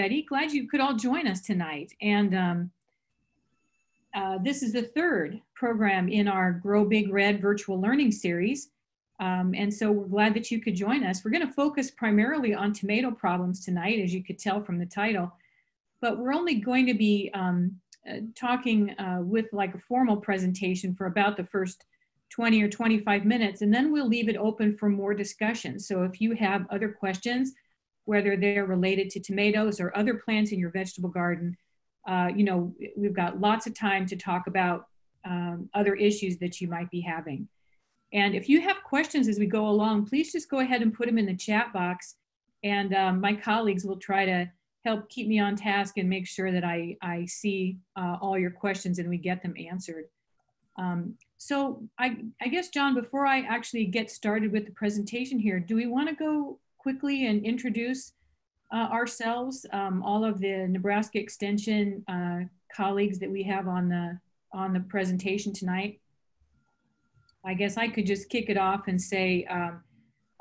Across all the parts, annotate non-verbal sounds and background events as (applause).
Glad you could all join us tonight. And um, uh, this is the third program in our Grow Big Red virtual learning series. Um, and so we're glad that you could join us. We're going to focus primarily on tomato problems tonight, as you could tell from the title. But we're only going to be um, uh, talking uh, with like a formal presentation for about the first 20 or 25 minutes, and then we'll leave it open for more discussion. So if you have other questions, whether they're related to tomatoes or other plants in your vegetable garden, uh, you know, we've got lots of time to talk about um, other issues that you might be having. And if you have questions as we go along, please just go ahead and put them in the chat box. And um, my colleagues will try to help keep me on task and make sure that I, I see uh, all your questions and we get them answered. Um, so I, I guess, John, before I actually get started with the presentation here, do we want to go quickly and introduce uh, ourselves, um, all of the Nebraska Extension uh, colleagues that we have on the, on the presentation tonight? I guess I could just kick it off and say, um,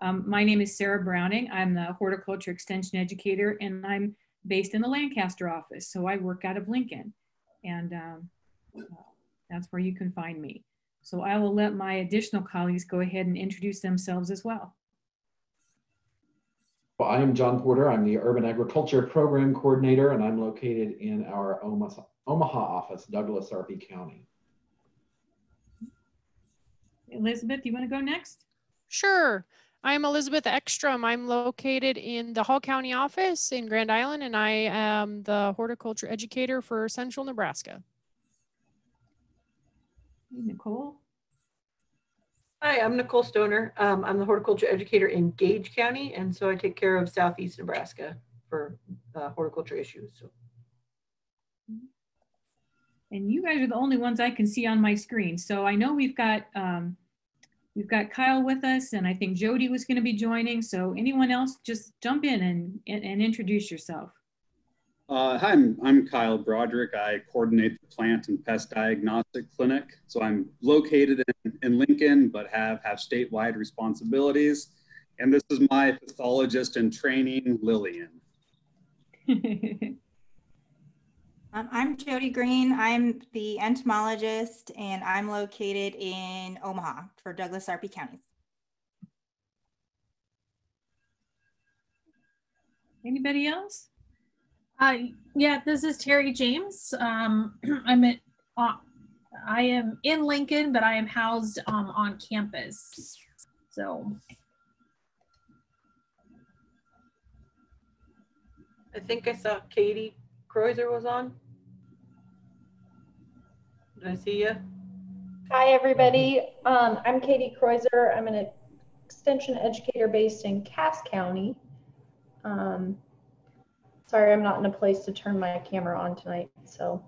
um, my name is Sarah Browning. I'm the horticulture extension educator and I'm based in the Lancaster office. So I work out of Lincoln and um, that's where you can find me. So I will let my additional colleagues go ahead and introduce themselves as well. Well, I am John Porter. I'm the Urban Agriculture Program Coordinator, and I'm located in our Omaha, Omaha office, Douglas, Sarpy County. Elizabeth, you want to go next? Sure. I'm Elizabeth Ekstrom. I'm located in the Hall County office in Grand Island, and I am the horticulture educator for Central Nebraska. Nicole? Hi, I'm Nicole Stoner. Um, I'm the horticulture educator in Gage County, and so I take care of Southeast Nebraska for uh, horticulture issues. So. And you guys are the only ones I can see on my screen. So I know we've got um, we've got Kyle with us, and I think Jody was going to be joining. So anyone else, just jump in and, and, and introduce yourself. Uh, hi, I'm, I'm Kyle Broderick. I coordinate the plant and pest diagnostic clinic. So I'm located in, in Lincoln, but have, have statewide responsibilities. And this is my pathologist in training, Lillian. (laughs) um, I'm Jody Green. I'm the entomologist, and I'm located in Omaha for Douglas Sarpy counties. Anybody else? Uh, yeah, this is Terry James. Um, (clears throat) I'm at, uh, I am in Lincoln, but I am housed um, on campus. So. I think I saw Katie Kreuzer was on. Did I see you? Hi, everybody. Um, I'm Katie Kreuzer. I'm an extension educator based in Cass County. Um, Sorry, I'm not in a place to turn my camera on tonight, so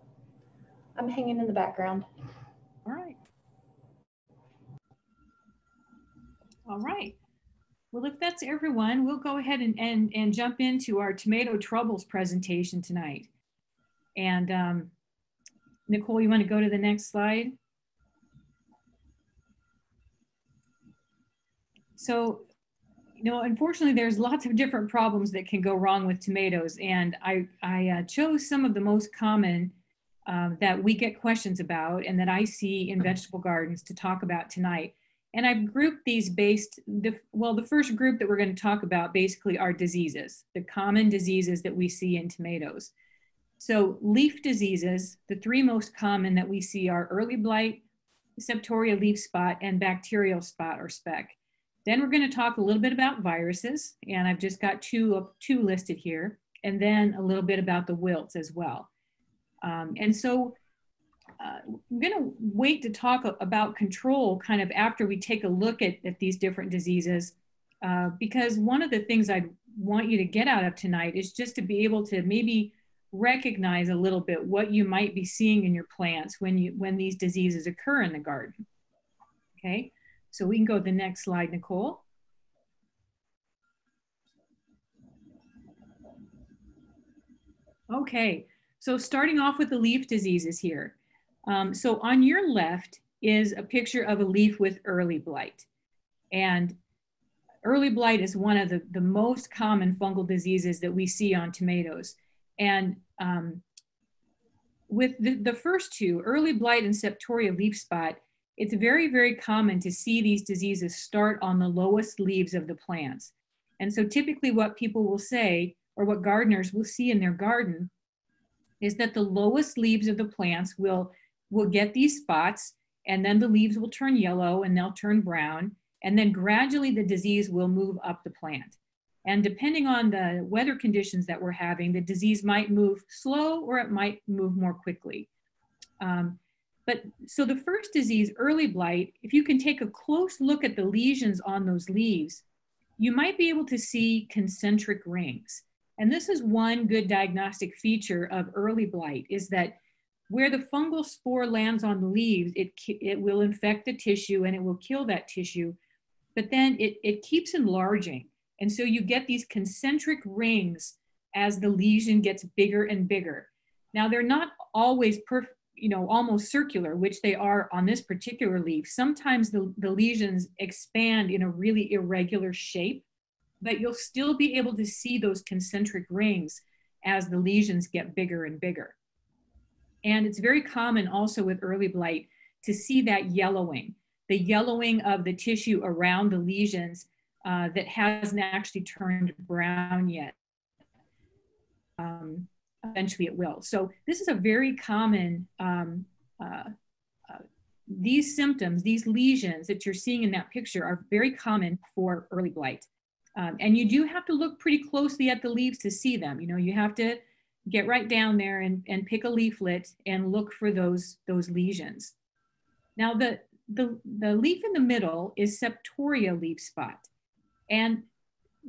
I'm hanging in the background. All right. All right. Well, if that's everyone, we'll go ahead and, and, and jump into our tomato troubles presentation tonight. And um, Nicole, you want to go to the next slide? So you know, unfortunately, there's lots of different problems that can go wrong with tomatoes. And I, I uh, chose some of the most common uh, that we get questions about and that I see in vegetable gardens to talk about tonight. And I've grouped these based, the, well, the first group that we're going to talk about basically are diseases, the common diseases that we see in tomatoes. So leaf diseases, the three most common that we see are early blight, septoria leaf spot, and bacterial spot or speck. Then we're going to talk a little bit about viruses, and I've just got two, two listed here, and then a little bit about the wilts as well. Um, and so uh, I'm going to wait to talk about control kind of after we take a look at, at these different diseases, uh, because one of the things I want you to get out of tonight is just to be able to maybe recognize a little bit what you might be seeing in your plants when you when these diseases occur in the garden. Okay. So we can go to the next slide, Nicole. Okay, so starting off with the leaf diseases here. Um, so on your left is a picture of a leaf with early blight. And early blight is one of the, the most common fungal diseases that we see on tomatoes. And um, with the, the first two, early blight and septoria leaf spot, it's very, very common to see these diseases start on the lowest leaves of the plants. And so typically what people will say, or what gardeners will see in their garden, is that the lowest leaves of the plants will, will get these spots, and then the leaves will turn yellow and they'll turn brown, and then gradually the disease will move up the plant. And depending on the weather conditions that we're having, the disease might move slow or it might move more quickly. Um, but so the first disease, early blight, if you can take a close look at the lesions on those leaves, you might be able to see concentric rings. And this is one good diagnostic feature of early blight is that where the fungal spore lands on the leaves, it, it will infect the tissue and it will kill that tissue, but then it, it keeps enlarging. And so you get these concentric rings as the lesion gets bigger and bigger. Now they're not always perfect, you know, almost circular, which they are on this particular leaf. Sometimes the, the lesions expand in a really irregular shape, but you'll still be able to see those concentric rings as the lesions get bigger and bigger. And it's very common also with early blight to see that yellowing, the yellowing of the tissue around the lesions uh, that hasn't actually turned brown yet. Um, eventually it will. So this is a very common, um, uh, uh, these symptoms, these lesions that you're seeing in that picture are very common for early blight. Um, and you do have to look pretty closely at the leaves to see them. You know, you have to get right down there and, and pick a leaflet and look for those, those lesions. Now the, the, the leaf in the middle is Septoria leaf spot. And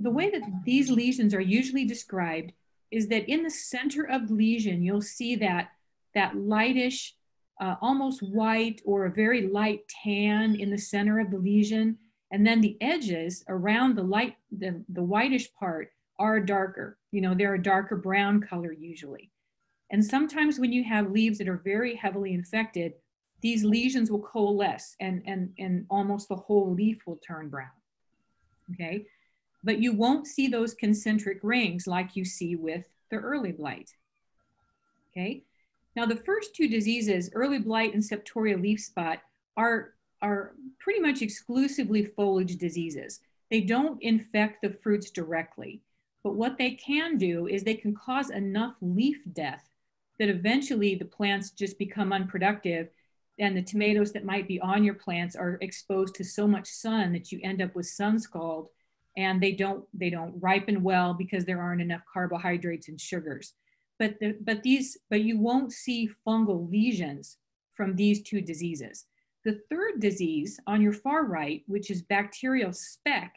the way that these lesions are usually described is that in the center of lesion, you'll see that, that lightish, uh, almost white or a very light tan in the center of the lesion. And then the edges around the light, the, the whitish part are darker. You know, they're a darker brown color usually. And sometimes when you have leaves that are very heavily infected, these lesions will coalesce and, and, and almost the whole leaf will turn brown okay? But you won't see those concentric rings like you see with the early blight, okay? Now the first two diseases, early blight and septoria leaf spot, are, are pretty much exclusively foliage diseases. They don't infect the fruits directly, but what they can do is they can cause enough leaf death that eventually the plants just become unproductive and the tomatoes that might be on your plants are exposed to so much sun that you end up with sun scald and they don't they don't ripen well because there aren't enough carbohydrates and sugars. But the, but these but you won't see fungal lesions from these two diseases. The third disease on your far right which is bacterial speck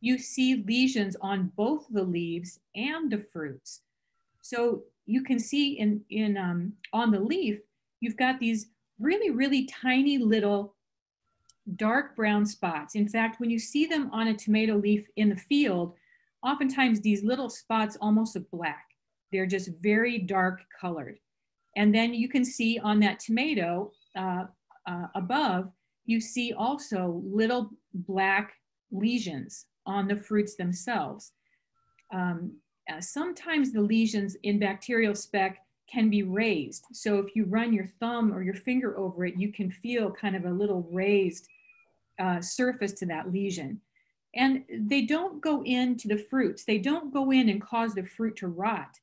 you see lesions on both the leaves and the fruits. So you can see in in um, on the leaf you've got these really, really tiny little dark brown spots. In fact, when you see them on a tomato leaf in the field, oftentimes these little spots almost look black. They're just very dark colored. And then you can see on that tomato uh, uh, above, you see also little black lesions on the fruits themselves. Um, uh, sometimes the lesions in bacterial speck can be raised. So if you run your thumb or your finger over it, you can feel kind of a little raised uh, surface to that lesion. And they don't go into the fruits. They don't go in and cause the fruit to rot,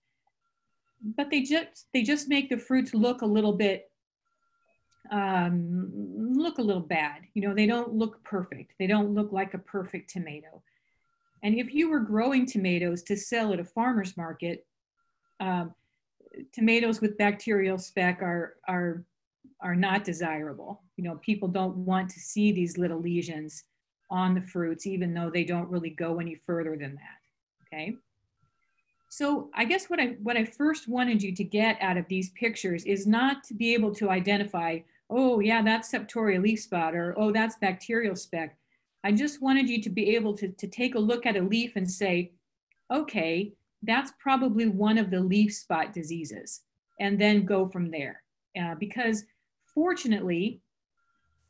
but they just they just make the fruits look a little bit um, look a little bad. You know, they don't look perfect. They don't look like a perfect tomato. And if you were growing tomatoes to sell at a farmer's market, um, tomatoes with bacterial speck are, are, are not desirable. You know, people don't want to see these little lesions on the fruits, even though they don't really go any further than that, okay? So I guess what I, what I first wanted you to get out of these pictures is not to be able to identify, oh yeah, that's septoria leaf spot, or oh, that's bacterial speck. I just wanted you to be able to, to take a look at a leaf and say, okay, that's probably one of the leaf spot diseases and then go from there. Uh, because fortunately,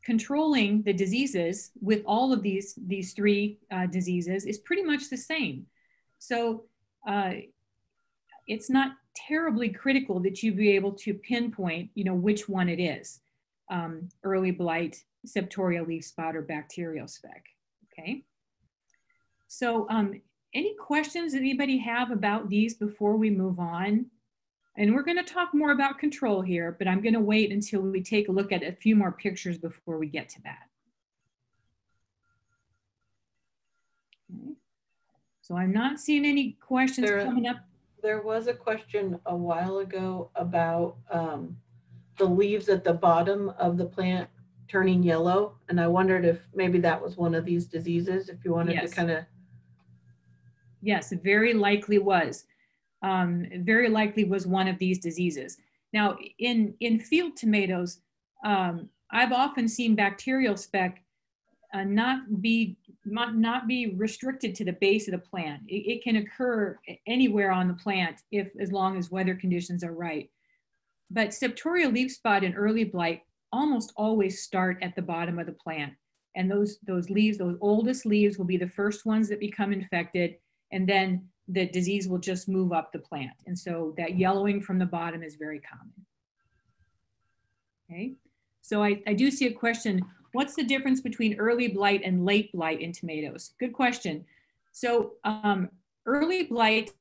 controlling the diseases with all of these, these three uh, diseases is pretty much the same. So uh, it's not terribly critical that you be able to pinpoint, you know, which one it is. Um, early blight, septoria leaf spot, or bacterial speck, okay? So um, any questions that anybody have about these before we move on? And we're gonna talk more about control here, but I'm gonna wait until we take a look at a few more pictures before we get to that. Okay. So I'm not seeing any questions There- coming up. There was a question a while ago about um, the leaves at the bottom of the plant turning yellow. And I wondered if maybe that was one of these diseases, if you wanted to Yes. kind of, Yes, it very likely was. Um, very likely was one of these diseases. Now, in, in field tomatoes, um, I've often seen bacterial speck uh, not be not, not be restricted to the base of the plant. It, it can occur anywhere on the plant if as long as weather conditions are right. But septoria leaf spot and early blight almost always start at the bottom of the plant. And those, those leaves, those oldest leaves will be the first ones that become infected and then the disease will just move up the plant. And so that yellowing from the bottom is very common. Okay, so I, I do see a question. What's the difference between early blight and late blight in tomatoes? Good question. So um, early blight,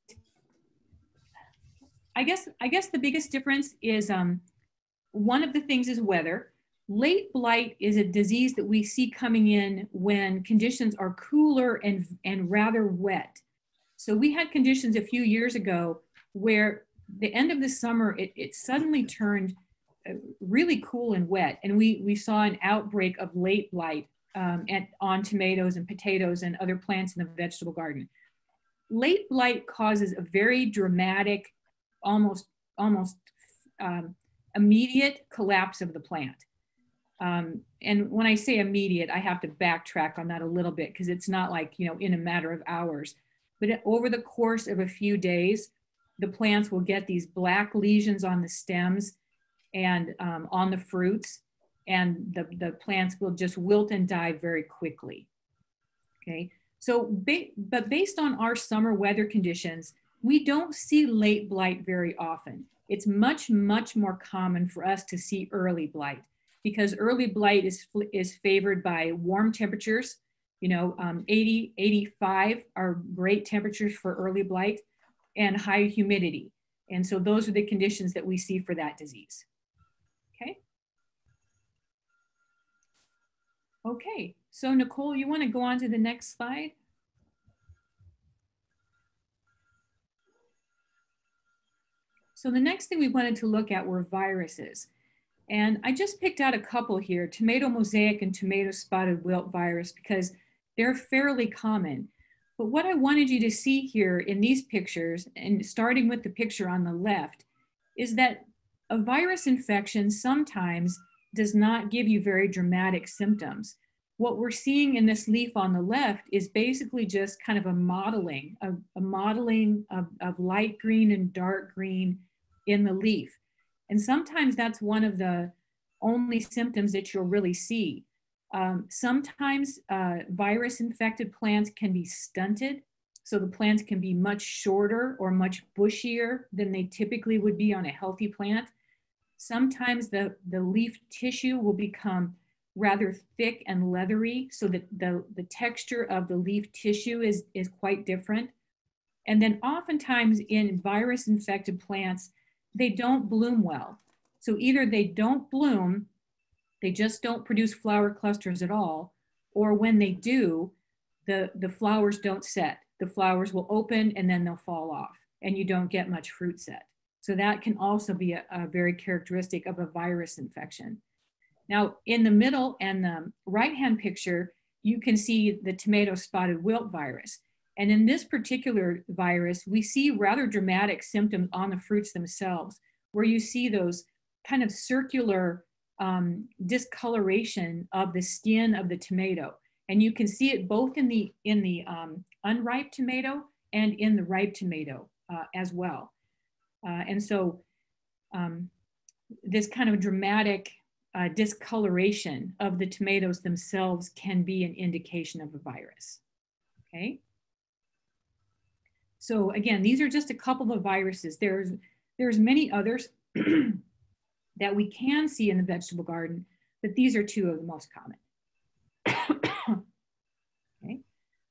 I guess, I guess the biggest difference is um, one of the things is weather. Late blight is a disease that we see coming in when conditions are cooler and, and rather wet. So we had conditions a few years ago where the end of the summer, it, it suddenly turned uh, really cool and wet. And we, we saw an outbreak of late blight um, on tomatoes and potatoes and other plants in the vegetable garden. Late blight causes a very dramatic, almost, almost um, immediate collapse of the plant. Um, and when I say immediate, I have to backtrack on that a little bit because it's not like, you know, in a matter of hours. But over the course of a few days, the plants will get these black lesions on the stems and um, on the fruits, and the, the plants will just wilt and die very quickly. Okay, so, ba but based on our summer weather conditions, we don't see late blight very often. It's much, much more common for us to see early blight because early blight is, is favored by warm temperatures. You know, um, 80, 85 are great temperatures for early blight and high humidity. And so those are the conditions that we see for that disease. Okay. Okay, so Nicole, you want to go on to the next slide? So the next thing we wanted to look at were viruses. And I just picked out a couple here, tomato mosaic and tomato spotted wilt virus, because they're fairly common. But what I wanted you to see here in these pictures, and starting with the picture on the left, is that a virus infection sometimes does not give you very dramatic symptoms. What we're seeing in this leaf on the left is basically just kind of a mottling, a, a mottling of, of light green and dark green in the leaf. And sometimes that's one of the only symptoms that you'll really see. Um, sometimes uh, virus infected plants can be stunted. So the plants can be much shorter or much bushier than they typically would be on a healthy plant. Sometimes the, the leaf tissue will become rather thick and leathery so that the, the texture of the leaf tissue is, is quite different. And then oftentimes in virus infected plants, they don't bloom well. So either they don't bloom, they just don't produce flower clusters at all, or when they do, the, the flowers don't set. The flowers will open and then they'll fall off and you don't get much fruit set. So that can also be a, a very characteristic of a virus infection. Now in the middle and the right-hand picture, you can see the tomato spotted wilt virus. And in this particular virus, we see rather dramatic symptoms on the fruits themselves, where you see those kind of circular um, discoloration of the skin of the tomato. And you can see it both in the, in the um, unripe tomato and in the ripe tomato uh, as well. Uh, and so um, this kind of dramatic uh, discoloration of the tomatoes themselves can be an indication of a virus. Okay. So again, these are just a couple of viruses. There's, there's many others (clears throat) that we can see in the vegetable garden, but these are two of the most common. (coughs) okay,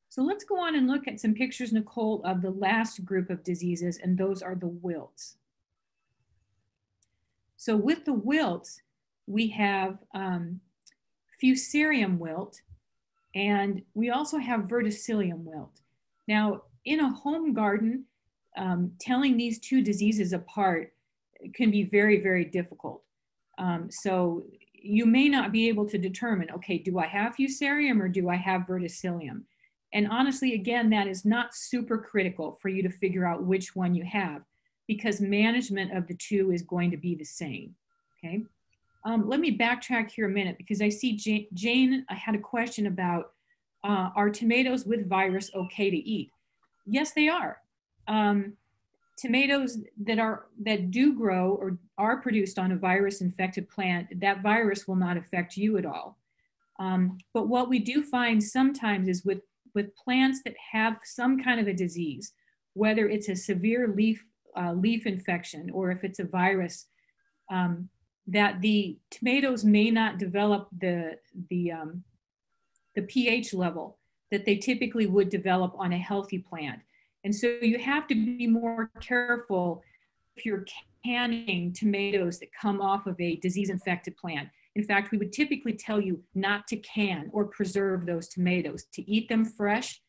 so let's go on and look at some pictures, Nicole, of the last group of diseases, and those are the wilts. So with the wilts, we have um, fusarium wilt, and we also have verticillium wilt. Now, in a home garden, um, telling these two diseases apart can be very, very difficult. Um, so you may not be able to determine, okay, do I have fusarium or do I have verticillium? And honestly, again, that is not super critical for you to figure out which one you have because management of the two is going to be the same, okay? Um, let me backtrack here a minute because I see Jane, Jane I had a question about uh, are tomatoes with virus okay to eat? Yes, they are. Um, tomatoes that are that do grow or are produced on a virus infected plant, that virus will not affect you at all. Um, but what we do find sometimes is with, with plants that have some kind of a disease, whether it's a severe leaf, uh, leaf infection or if it's a virus, um, that the tomatoes may not develop the, the, um, the pH level that they typically would develop on a healthy plant. And so you have to be more careful if you're canning tomatoes that come off of a disease infected plant. In fact, we would typically tell you not to can or preserve those tomatoes, to eat them fresh.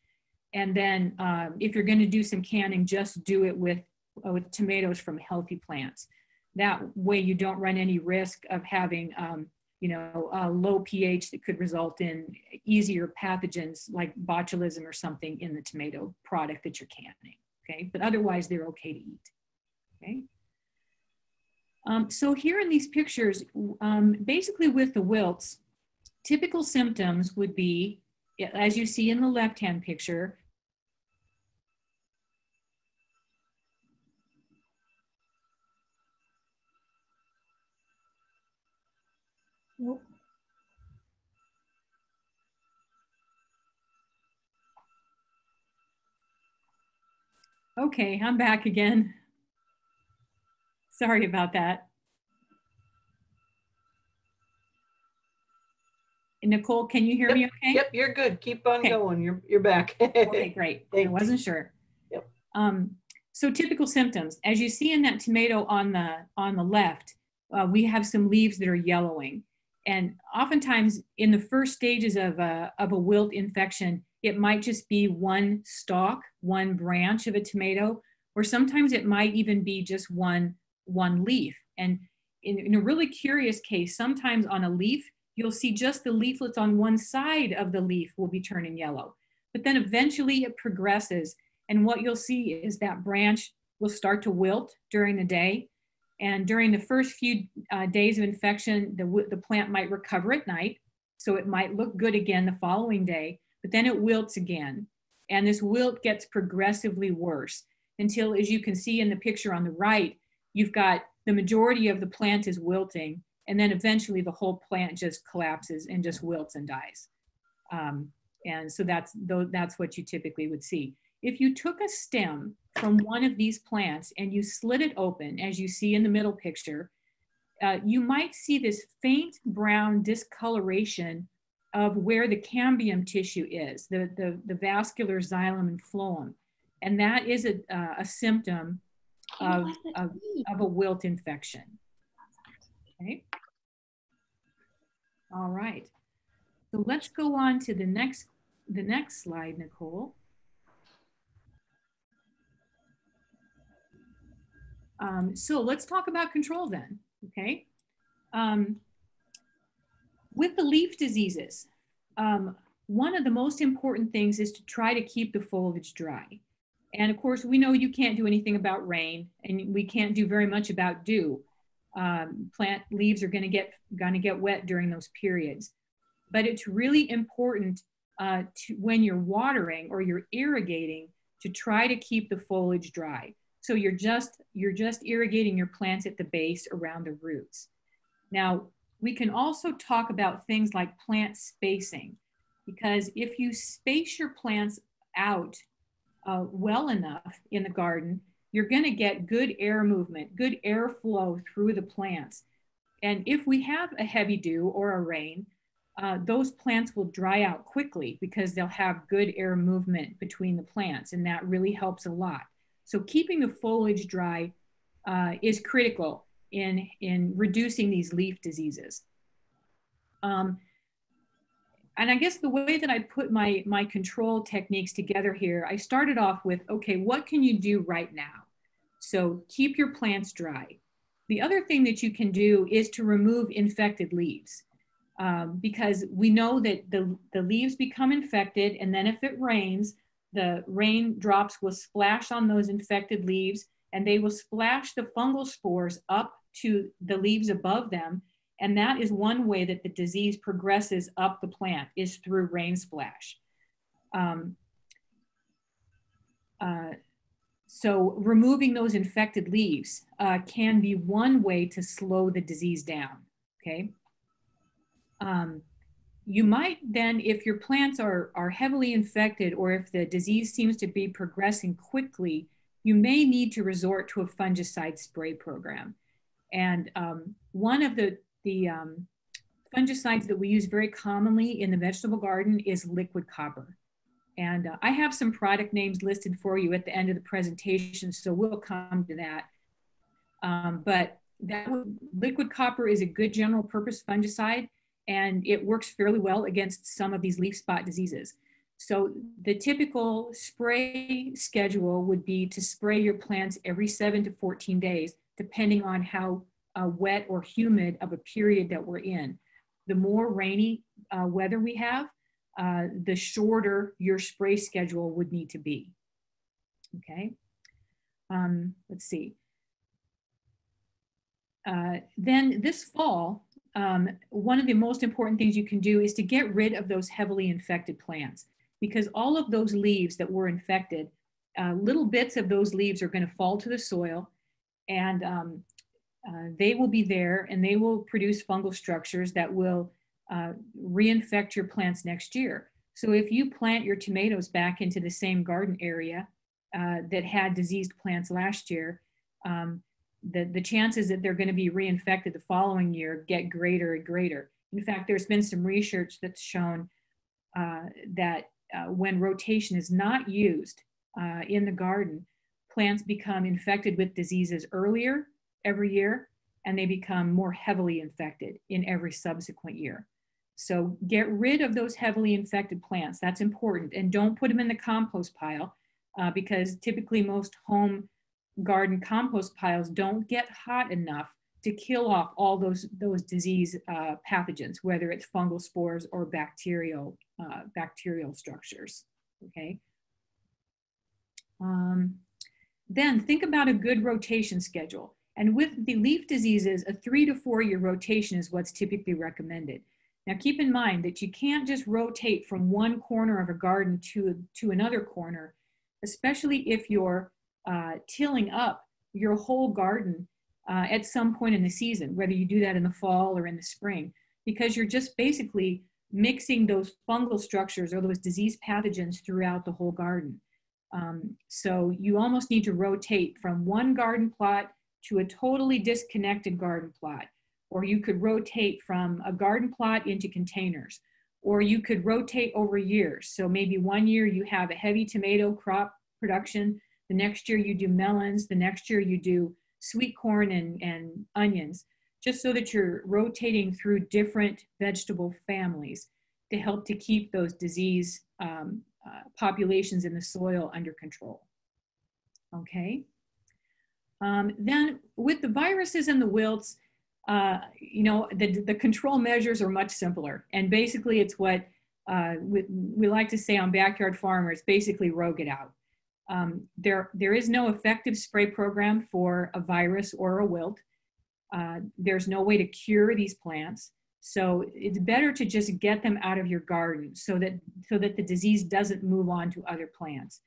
And then um, if you're gonna do some canning, just do it with, uh, with tomatoes from healthy plants. That way you don't run any risk of having um, you know, a low pH that could result in easier pathogens like botulism or something in the tomato product that you're canning, okay? But otherwise, they're okay to eat, okay? Um, so here in these pictures, um, basically with the wilts, typical symptoms would be, as you see in the left-hand picture, Okay, I'm back again. Sorry about that. Nicole, can you hear Yep, me okay? Yep, you're good. Keep on Okay. going. You're, you're back. (laughs) Okay, great. I wasn't sure. Yep. Um, so typical symptoms, as you see in that tomato on the on the left, uh, we have some leaves that are yellowing. And oftentimes in the first stages of a, of a wilt infection, it might just be one stalk, one branch of a tomato, or sometimes it might even be just one, one leaf. And in, in a really curious case, sometimes on a leaf, you'll see just the leaflets on one side of the leaf will be turning yellow. But then eventually it progresses. And what you'll see is that branch will start to wilt during the day. And during the first few uh, days of infection, the, the plant might recover at night. So it might look good again the following day, but then it wilts again. And this wilt gets progressively worse until, as you can see in the picture on the right, you've got the majority of the plant is wilting. And then eventually the whole plant just collapses and just wilts and dies. Um, and so that's, that's what you typically would see. If you took a stem from one of these plants and you slit it open, as you see in the middle picture, uh, you might see this faint brown discoloration of where the cambium tissue is, the, the, the vascular xylem and phloem. And that is a, uh, a symptom of, of, of a wilt infection. Okay. All right. So let's go on to the next, the next slide, Nicole. Um, so let's talk about control then, okay? Um, with the leaf diseases, um, one of the most important things is to try to keep the foliage dry. And of course, we know you can't do anything about rain and we can't do very much about dew. Um, plant leaves are gonna get, gonna get wet during those periods. But it's really important uh, to, when you're watering or you're irrigating to try to keep the foliage dry. So you're just, you're just irrigating your plants at the base around the roots. Now, we can also talk about things like plant spacing, because if you space your plants out uh, well enough in the garden, you're going to get good air movement, good airflow through the plants. And if we have a heavy dew or a rain, uh, those plants will dry out quickly because they'll have good air movement between the plants, and that really helps a lot. So keeping the foliage dry uh, is critical in, in reducing these leaf diseases. Um, and I guess the way that I put my, my control techniques together here, I started off with, okay, what can you do right now? So keep your plants dry. The other thing that you can do is to remove infected leaves um, because we know that the, the leaves become infected and then if it rains, the rain drops will splash on those infected leaves and they will splash the fungal spores up to the leaves above them and that is one way that the disease progresses up the plant is through rain splash. Um, uh, so removing those infected leaves uh, can be one way to slow the disease down, okay? Um, you might then, if your plants are, are heavily infected or if the disease seems to be progressing quickly, you may need to resort to a fungicide spray program. And um, one of the the um, fungicides that we use very commonly in the vegetable garden is liquid copper. And uh, I have some product names listed for you at the end of the presentation, so we'll come to that. Um, but that liquid copper is a good general purpose fungicide, and it works fairly well against some of these leaf spot diseases. So the typical spray schedule would be to spray your plants every seven to 14 days, depending on how uh, wet or humid of a period that we're in. The more rainy uh, weather we have, uh, the shorter your spray schedule would need to be. Okay, um, let's see. Uh, then this fall, um, one of the most important things you can do is to get rid of those heavily infected plants because all of those leaves that were infected, uh, little bits of those leaves are going to fall to the soil and um, uh, they will be there and they will produce fungal structures that will uh, reinfect your plants next year. So if you plant your tomatoes back into the same garden area uh, that had diseased plants last year, um, the, the chances that they're going to be reinfected the following year get greater and greater. In fact, there's been some research that's shown uh, that uh, when rotation is not used uh, in the garden, plants become infected with diseases earlier every year and they become more heavily infected in every subsequent year. So get rid of those heavily infected plants. That's important. And don't put them in the compost pile uh, because typically most home garden compost piles don't get hot enough to kill off all those, those disease uh, pathogens, whether it's fungal spores or bacterial, uh, bacterial structures, okay? Um, then think about a good rotation schedule. And with the leaf diseases, a three to four year rotation is what's typically recommended. Now keep in mind that you can't just rotate from one corner of a garden to, to another corner, especially if you're uh, tilling up your whole garden uh, at some point in the season, whether you do that in the fall or in the spring, because you're just basically mixing those fungal structures or those disease pathogens throughout the whole garden. Um, so you almost need to rotate from one garden plot to a totally disconnected garden plot. Or you could rotate from a garden plot into containers. Or you could rotate over years. So maybe one year you have a heavy tomato crop production. The next year you do melons. The next year you do sweet corn and, and onions, just so that you're rotating through different vegetable families to help to keep those disease um, uh, populations in the soil under control. Okay. Um, then with the viruses and the wilts, uh, you know, the, the control measures are much simpler. And basically it's what uh, we, we like to say on backyard farmers, basically rogue it out. Um, there, there is no effective spray program for a virus or a wilt. Uh, there's no way to cure these plants. So it's better to just get them out of your garden so that, so that the disease doesn't move on to other plants.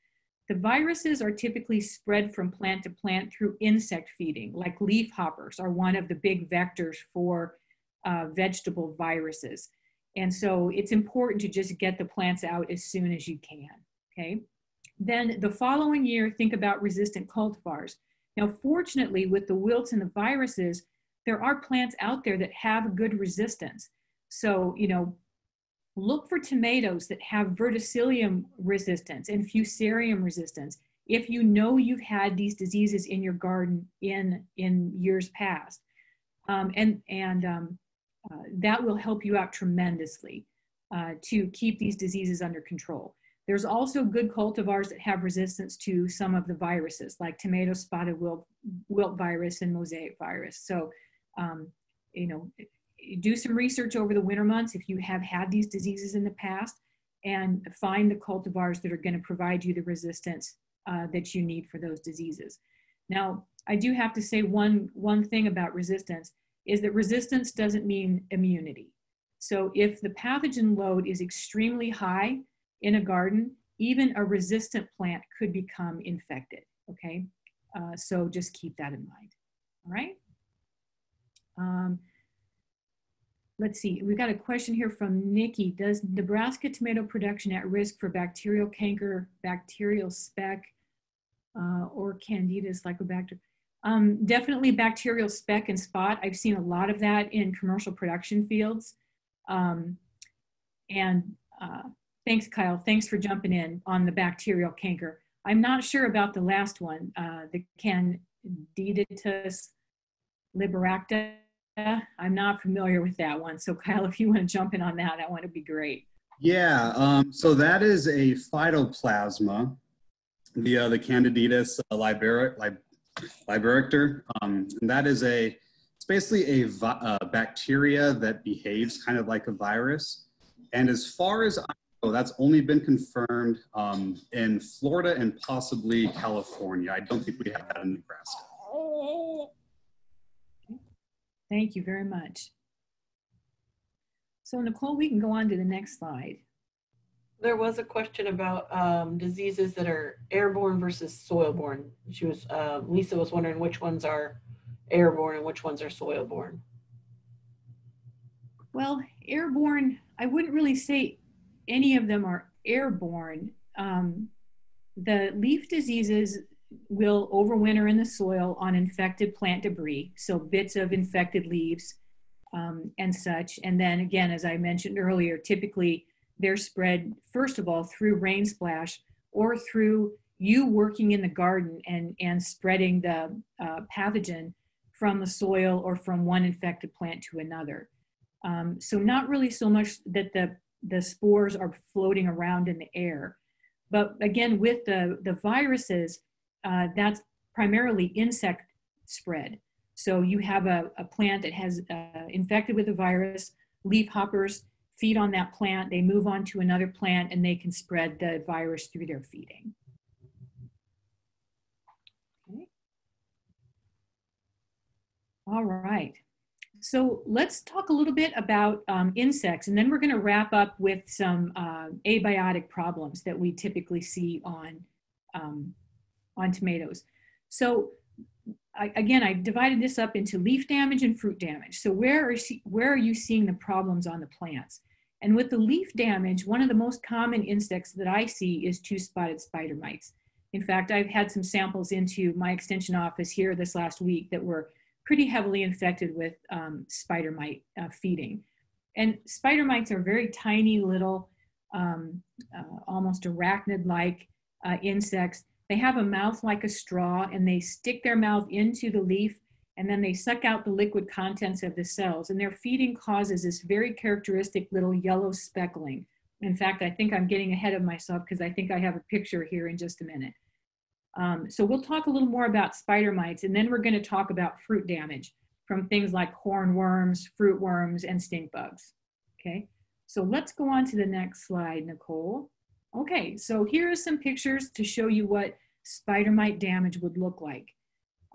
The viruses are typically spread from plant to plant through insect feeding, like leaf hoppers are one of the big vectors for uh, vegetable viruses. And so it's important to just get the plants out as soon as you can, okay? then the following year, think about resistant cultivars. Now, fortunately, with the wilts and the viruses, there are plants out there that have good resistance. So, you know, look for tomatoes that have verticillium resistance and fusarium resistance. If you know you've had these diseases in your garden in, in years past, um, and, and um, uh, that will help you out tremendously uh, to keep these diseases under control. There's also good cultivars that have resistance to some of the viruses like tomato spotted wilt, wilt virus and mosaic virus. So, um, you know, do some research over the winter months if you have had these diseases in the past and find the cultivars that are going to provide you the resistance uh, that you need for those diseases. Now, I do have to say one, one thing about resistance is that resistance doesn't mean immunity. So if the pathogen load is extremely high in a garden, even a resistant plant could become infected, okay? Uh, so just keep that in mind, all right? Um, let's see, we've got a question here from Nikki. Does Nebraska tomato production at risk for bacterial canker, bacterial speck, uh, or Candidatus Liberibacter? Um, definitely bacterial speck and spot. I've seen a lot of that in commercial production fields. Um, and uh, thanks, Kyle. Thanks for jumping in on the bacterial canker. I'm not sure about the last one, uh, the candidatus liberata. I'm not familiar with that one. So Kyle, if you want to jump in on that, that one would be great. Yeah, um, so that is a phytoplasma, the, uh, the Candididus uh, libera, lib, libericter. Um, and that is a it's basically a, a uh, bacteria that behaves kind of like a virus. And as far as I know, that's only been confirmed um, in Florida and possibly California. I don't think we have that in Nebraska. Thank you very much. So Nicole, we can go on to the next slide. There was a question about um, diseases that are airborne versus soil-borne. She was, uh, Lisa was wondering which ones are airborne and which ones are soil-borne. Well, airborne, I wouldn't really say any of them are airborne. Um, the leaf diseases will overwinter in the soil on infected plant debris, so bits of infected leaves um, and such. And then again, as I mentioned earlier, typically they're spread, first of all, through rain splash or through you working in the garden and, and spreading the uh, pathogen from the soil or from one infected plant to another. Um, so not really so much that the, the spores are floating around in the air, but again, with the, the viruses, uh, that's primarily insect spread. So you have a, a plant that has uh, infected with a virus, leaf hoppers feed on that plant, they move on to another plant and they can spread the virus through their feeding. Okay. All right. So let's talk a little bit about um, insects and then we're gonna wrap up with some uh, abiotic problems that we typically see on, um, on tomatoes. So I, again, I divided this up into leaf damage and fruit damage. So where are, where are you seeing the problems on the plants? And with the leaf damage, one of the most common insects that I see is two-spotted spider mites. In fact, I've had some samples into my extension office here this last week that were pretty heavily infected with um, spider mite uh, feeding. And spider mites are very tiny little, um, uh, almost arachnid-like uh, insects. They have a mouth like a straw and they stick their mouth into the leaf and then they suck out the liquid contents of the cells. And their feeding causes this very characteristic little yellow speckling. In fact, I think I'm getting ahead of myself because I think I have a picture here in just a minute. Um, so we'll talk a little more about spider mites and then we're going to talk about fruit damage from things like hornworms, fruit worms, and stink bugs. Okay, so let's go on to the next slide, Nicole. Okay, so here are some pictures to show you what spider mite damage would look like.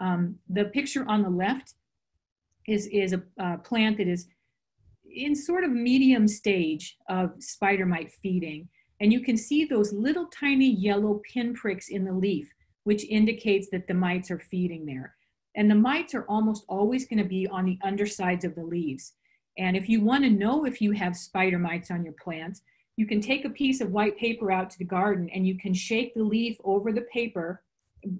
Um, the picture on the left is, is a, a plant that is in sort of medium stage of spider mite feeding. And you can see those little tiny yellow pinpricks in the leaf, which indicates that the mites are feeding there. And the mites are almost always gonna be on the undersides of the leaves. And if you wanna know if you have spider mites on your plants, you can take a piece of white paper out to the garden and you can shake the leaf over the paper,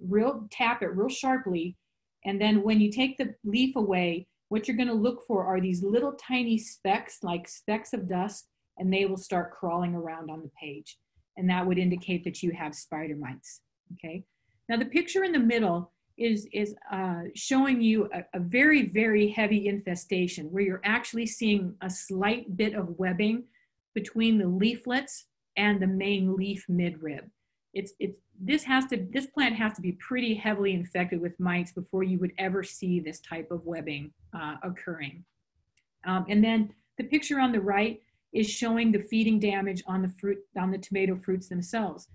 real tap it real sharply. And then when you take the leaf away, what you're gonna look for are these little tiny specks, like specks of dust, and they will start crawling around on the page. And that would indicate that you have spider mites, okay? Now the picture in the middle is, is uh, showing you a, a very, very heavy infestation where you're actually seeing a slight bit of webbing between the leaflets and the main leaf midrib. It's, it's, this has to, this plant has to be pretty heavily infected with mites before you would ever see this type of webbing uh, occurring. Um, and then the picture on the right is showing the feeding damage on the fruit, on the tomato fruits themselves.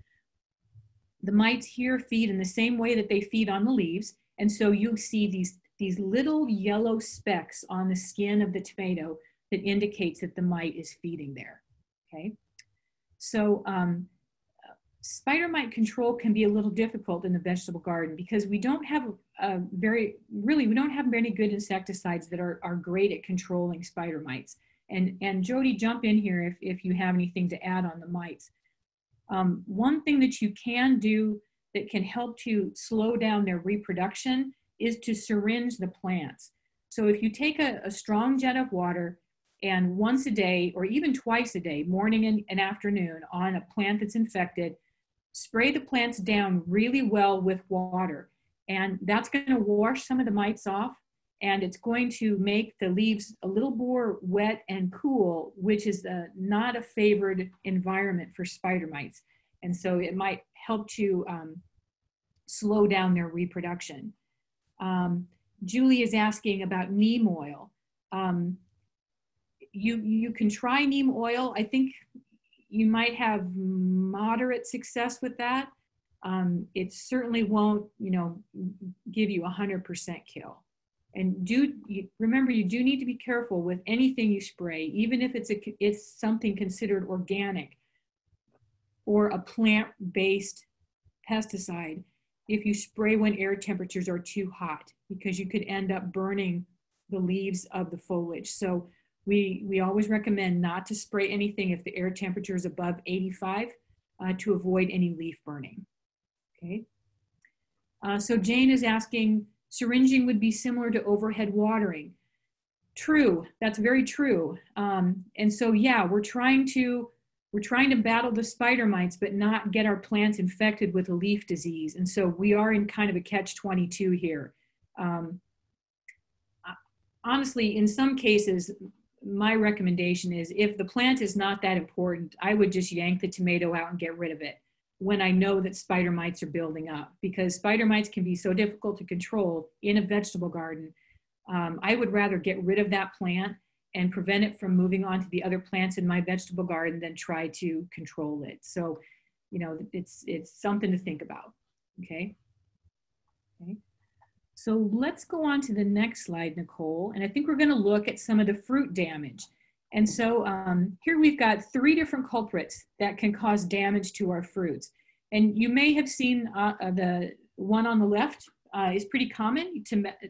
The mites here feed in the same way that they feed on the leaves. And so you see these, these little yellow specks on the skin of the tomato that indicates that the mite is feeding there, okay? So um, spider mite control can be a little difficult in the vegetable garden because we don't have a very, really, we don't have very good insecticides that are, are great at controlling spider mites. And, and Jody, jump in here if, if you have anything to add on the mites. Um, one thing that you can do that can help to slow down their reproduction is to syringe the plants. So if you take a, a strong jet of water and once a day or even twice a day, morning and, and afternoon on a plant that's infected, spray the plants down really well with water. And that's going to wash some of the mites off and it's going to make the leaves a little more wet and cool, which is a, not a favored environment for spider mites. And so it might help to um, slow down their reproduction. Um, Julie is asking about neem oil. Um, you, you can try neem oil. I think you might have moderate success with that. Um, it certainly won't, you know, give you a 100% kill. And do remember, you do need to be careful with anything you spray, even if it's a it's something considered organic or a plant-based pesticide. If you spray when air temperatures are too hot, because you could end up burning the leaves of the foliage. So we we always recommend not to spray anything if the air temperature is above 85 uh, to avoid any leaf burning. Okay. Uh, so Jane is asking Syringing would be similar to overhead watering. True, that's very true. Um, and so, yeah, we're trying to we're trying to battle the spider mites, but not get our plants infected with a leaf disease. And so we are in kind of a catch-22 here. Um, honestly, in some cases, my recommendation is if the plant is not that important, I would just yank the tomato out and get rid of it when I know that spider mites are building up because spider mites can be so difficult to control in a vegetable garden. Um, I would rather get rid of that plant and prevent it from moving on to the other plants in my vegetable garden than try to control it. So, you know, it's, it's something to think about, okay? So let's go on to the next slide, Nicole. And I think we're gonna look at some of the fruit damage. And so um, here we've got three different culprits that can cause damage to our fruits. And you may have seen uh, uh the one on the left uh, is pretty common,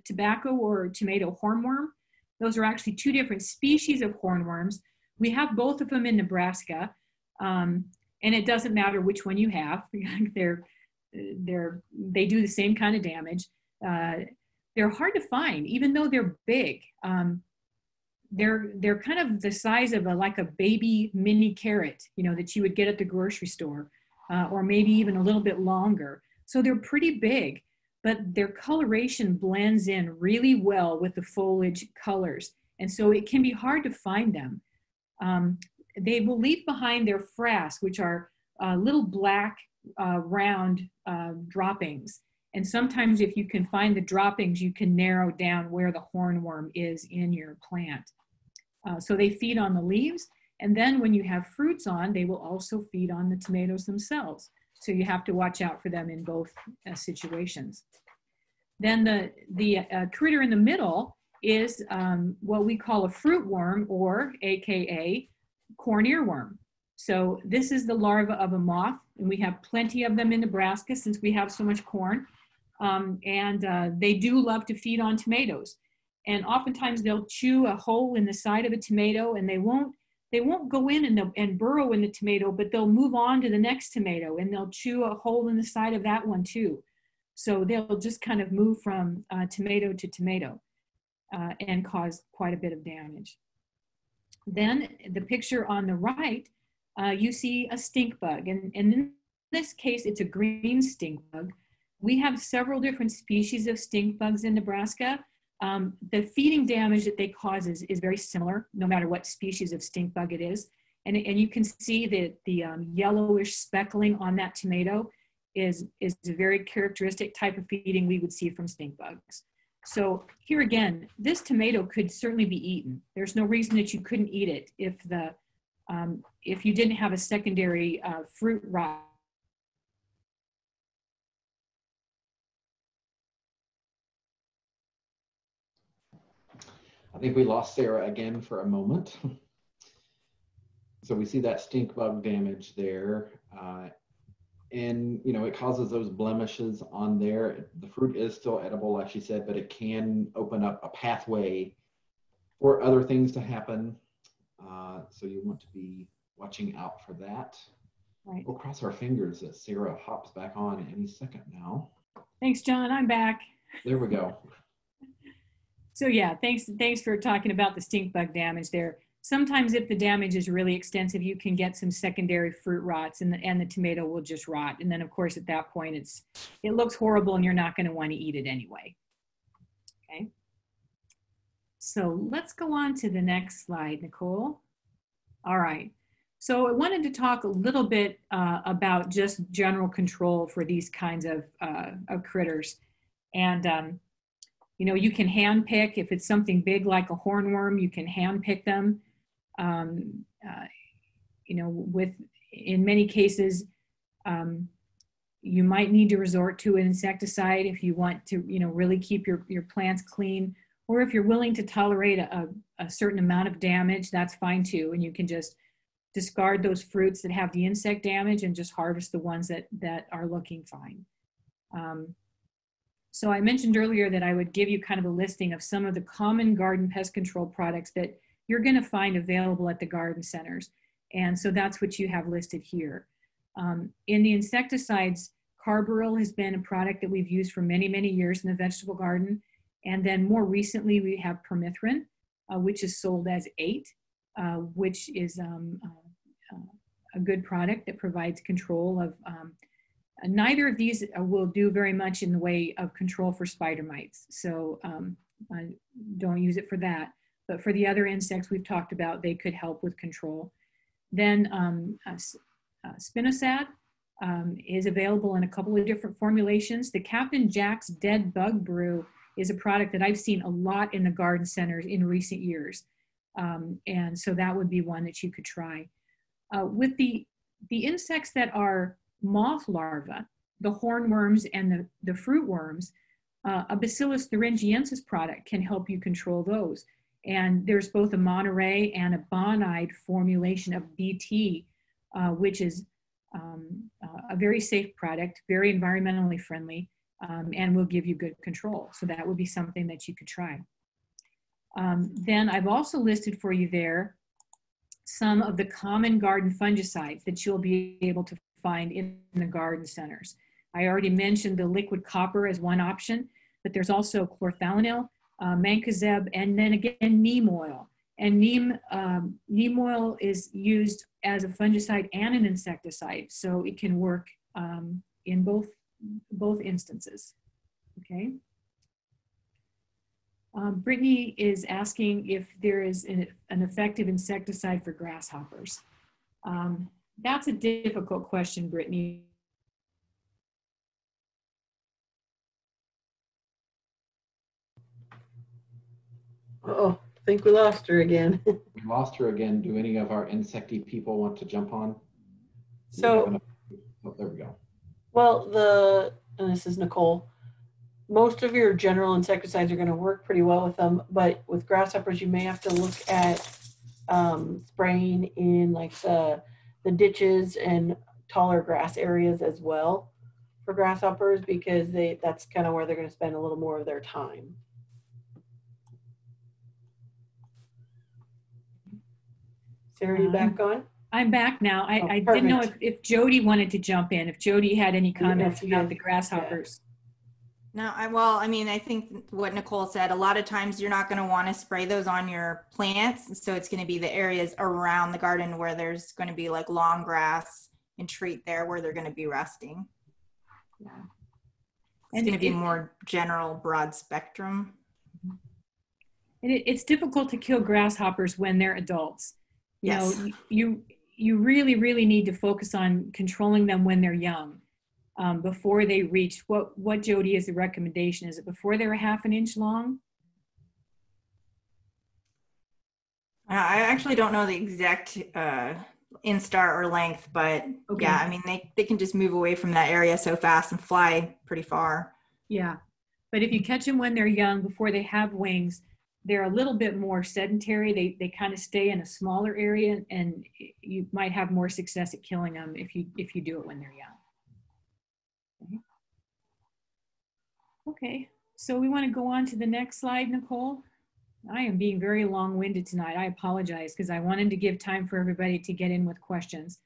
tobacco or tomato hornworm. Those are actually two different species of hornworms. We have both of them in Nebraska. Um, and it doesn't matter which one you have. (laughs) they're, they're, they do the same kind of damage. Uh, they're hard to find, even though they're big. Um, they're they're kind of the size of a like a baby mini carrot you know that you would get at the grocery store uh, or maybe even a little bit longer. So they're pretty big but their coloration blends in really well with the foliage colors and so it can be hard to find them. Um, they will leave behind their frass which are uh, little black uh, round uh, droppings and sometimes if you can find the droppings, you can narrow down where the hornworm is in your plant. Uh, so they feed on the leaves. And then when you have fruits on, they will also feed on the tomatoes themselves. So you have to watch out for them in both uh, situations. Then the, the uh, critter in the middle is um, what we call a fruit worm or AKA corn earworm. So this is the larva of a moth and we have plenty of them in Nebraska since we have so much corn. Um, and uh, they do love to feed on tomatoes. And oftentimes they'll chew a hole in the side of a tomato and they won't, they won't go in and, and burrow in the tomato, but they'll move on to the next tomato and they'll chew a hole in the side of that one too. So they'll just kind of move from uh, tomato to tomato uh, and cause quite a bit of damage. Then the picture on the right, uh, you see a stink bug. And, and in this case, it's a green stink bug. We have several different species of stink bugs in Nebraska. Um, the feeding damage that they cause is, is very similar, no matter what species of stink bug it is. And, and you can see that the um, yellowish speckling on that tomato is, is a very characteristic type of feeding we would see from stink bugs. So here again, this tomato could certainly be eaten. There's no reason that you couldn't eat it if the um, if you didn't have a secondary uh, fruit rot. I think we lost Sarah again for a moment. (laughs) so we see that stink bug damage there. Uh, and, you know, it causes those blemishes on there. The fruit is still edible, like she said, but it can open up a pathway for other things to happen. Uh, so you want to be watching out for that. Right. We'll cross our fingers that Sarah hops back on any second now. Thanks, John. I'm back. There we go. (laughs) So yeah, thanks, thanks for talking about the stink bug damage there. Sometimes if the damage is really extensive, you can get some secondary fruit rots and the, and the tomato will just rot. And then of course, at that point, it's, it looks horrible and you're not gonna wanna eat it anyway. Okay. So let's go on to the next slide, Nicole. All right. So I wanted to talk a little bit uh, about just general control for these kinds of, uh, of critters. And um, you know, you can hand pick if it's something big like a hornworm, you can hand pick them. Um, uh, you know, with in many cases, um, you might need to resort to an insecticide if you want to, you know, really keep your, your plants clean. Or if you're willing to tolerate a, a certain amount of damage, that's fine too. And you can just discard those fruits that have the insect damage and just harvest the ones that, that are looking fine. Um, so I mentioned earlier that I would give you kind of a listing of some of the common garden pest control products that you're going to find available at the garden centers. And so that's what you have listed here. Um, in the insecticides, Carbaryl has been a product that we've used for many, many years in the vegetable garden. And then more recently, we have permethrin, uh, which is sold as eight, uh, which is um, uh, a good product that provides control of um, neither of these uh, will do very much in the way of control for spider mites. So um, don't use it for that. But for the other insects we've talked about, they could help with control. Then um, uh, uh, spinosad um, is available in a couple of different formulations. The Captain Jack's Dead Bug Brew is a product that I've seen a lot in the garden centers in recent years. Um, and so that would be one that you could try. Uh, with the, the insects that are moth larvae, the hornworms and the, the fruit worms, uh, a Bacillus thuringiensis product can help you control those. And there's both a Monterey and a Bonide formulation of BT, uh, which is um, uh, a very safe product, very environmentally friendly, um, and will give you good control. So that would be something that you could try. Um, then I've also listed for you there some of the common garden fungicides that you'll be able to find in the garden centers. I already mentioned the liquid copper as one option, but there's also chlorthalonil, uh, mancozeb, and then again neem oil. And neem, um, neem oil is used as a fungicide and an insecticide, so it can work um, in both, both instances. Okay. Um, Brittany is asking if there is an, an effective insecticide for grasshoppers. Um, that's a difficult question, Brittany. Oh, I think we lost her again. (laughs) We lost her again. Do any of our insecty people want to jump on? Do So- enough- Oh, there we go. Well, the, and this is Nicole, most of your general insecticides are going to work pretty well with them, but with grasshoppers, you may have to look at um, spraying in like the, the ditches and taller grass areas as well for grasshoppers because they, that's kind of where they're going to spend a little more of their time. Sarah, you um, back on? I'm back now. I, Oh, I didn't know if, if Jody wanted to jump in, if Jody had any comments about the grasshoppers. No, I, well, I mean, I think what Nicole said, a lot of times you're not going to want to spray those on your plants. So it's going to be the areas around the garden where there's going to be like long grass and treat there where they're going to be resting. Yeah. It's And going to be more general, broad spectrum. And it, it's difficult to kill grasshoppers when they're adults. You Yes. y- you, you really, really need to focus on controlling them when they're young. Um, before they reach, what, what Jody is the recommendation? Is it before they're a half an inch long? I actually don't know the exact uh, instar or length, but Okay. yeah, I mean, they, they can just move away from that area so fast and fly pretty far. Yeah, but if you catch them when they're young, before they have wings, they're a little bit more sedentary. They they kind of stay in a smaller area, and you might have more success at killing them if you if you do it when they're young. Okay. Okay, so we want to go on to the next slide, Nicole. I am being very long-winded tonight. I apologize because I wanted to give time for everybody to get in with questions.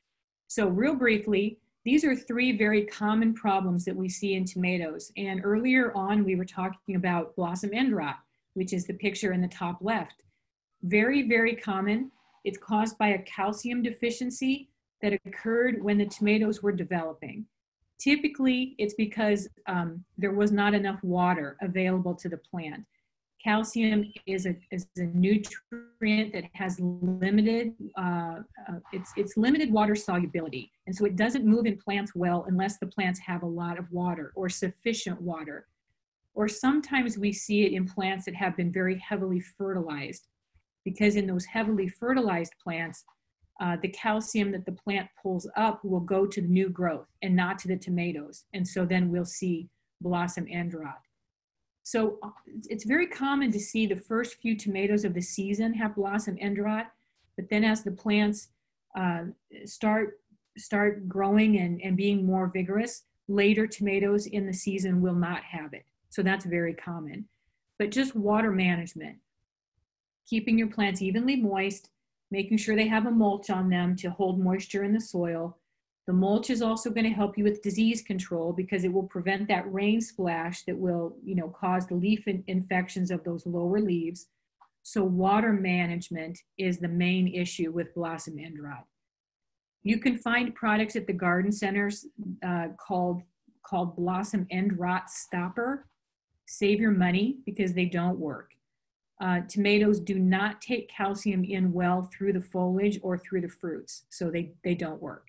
So real briefly, these are three very common problems that we see in tomatoes. And earlier on, we were talking about blossom end rot, which is the picture in the top left. Very, very common. It's caused by a calcium deficiency that occurred when the tomatoes were developing. Typically, it's because um, there was not enough water available to the plant. Calcium is a, is a nutrient that has limited, uh, uh, it's, it's limited water solubility. And so it doesn't move in plants well unless the plants have a lot of water or sufficient water. Or sometimes we see it in plants that have been very heavily fertilized because in those heavily fertilized plants, uh, the calcium that the plant pulls up will go to the new growth and not to the tomatoes. And so then we'll see blossom end rot. So uh, it's- very common to see the first few tomatoes of the season have blossom end rot, but then as the plants uh, start start growing and, and being more vigorous, later tomatoes in the season will not have it. So that's very common. But just water management, keeping your plants evenly moist, making sure they have a mulch on them to hold moisture in the soil. The mulch is also going to help you with disease control because it will prevent that rain splash that will, you know, cause the leaf in- infections of those lower leaves. So water management is the main issue with blossom end rot. You can find products at the garden centers uh, called called Blossom End Rot Stopper. Save your money because they don't work. Uh, tomatoes do not take calcium in well through the foliage or through the fruits, so they, they don't work.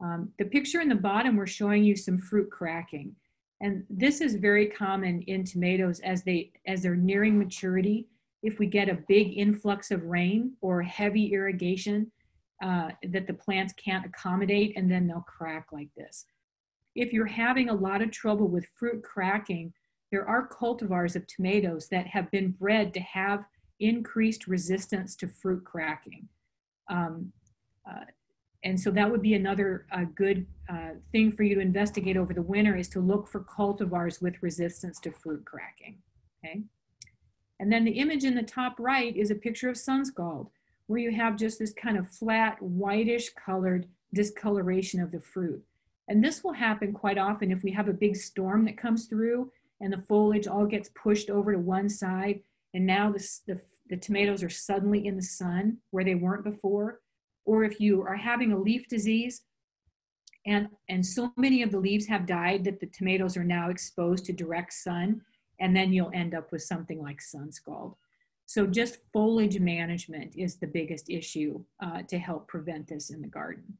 Um, the picture in the bottom, we're showing you some fruit cracking. And this is very common in tomatoes as, they, as they're nearing maturity. If we get a big influx of rain or heavy irrigation uh, that the plants can't accommodate, and then they'll crack like this. If you're having a lot of trouble with fruit cracking, there are cultivars of tomatoes that have been bred to have increased resistance to fruit cracking. Um, uh, and so that would be another uh, good uh, thing for you to investigate over the winter is to look for cultivars with resistance to fruit cracking, okay? And then the image in the top right is a picture of sun scald, where you have just this kind of flat, whitish colored discoloration of the fruit. And this will happen quite often if we have a big storm that comes through and the foliage all gets pushed over to one side and now the, the, the tomatoes are suddenly in the sun where they weren't before. Or if you are having a leaf disease and and so many of the leaves have died that the tomatoes are now exposed to direct sun and then you'll end up with something like sun scald. So just foliage management is the biggest issue uh, to help prevent this in the garden